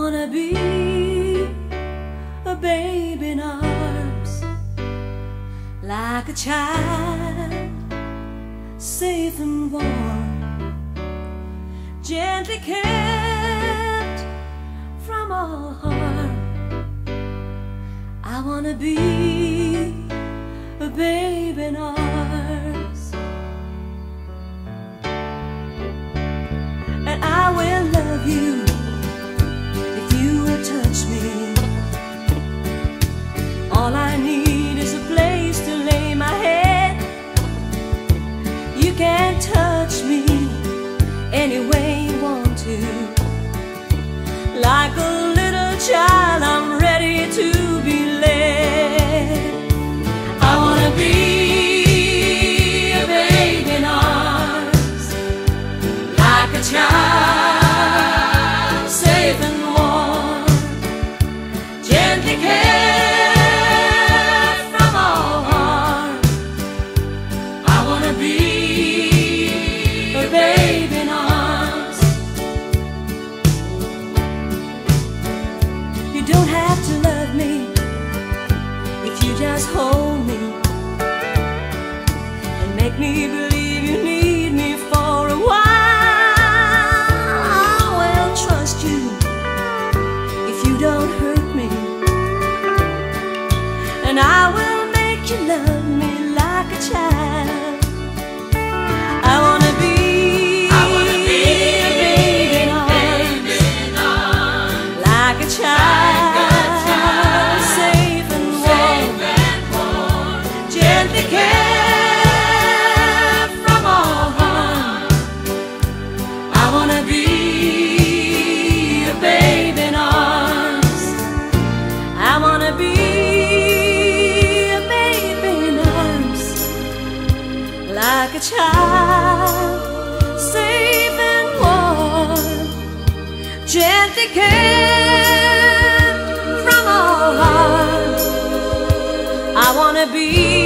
I wanna be a babe in arms, like a child, safe and warm, gently kept from all harm. I wanna be a babe in arms, and I will love you child, safe and warm, gently kept from all harm. I wanna be in arms. You don't have to love me if you just hold me and make me believe you you love me like a child. I wanna be. I wanna be a arms, like a child, safe and warm, gently kept from all harm. I wanna be a babe in arms. I wanna be a child, safe and warm, gently kept from all harm. I wanna be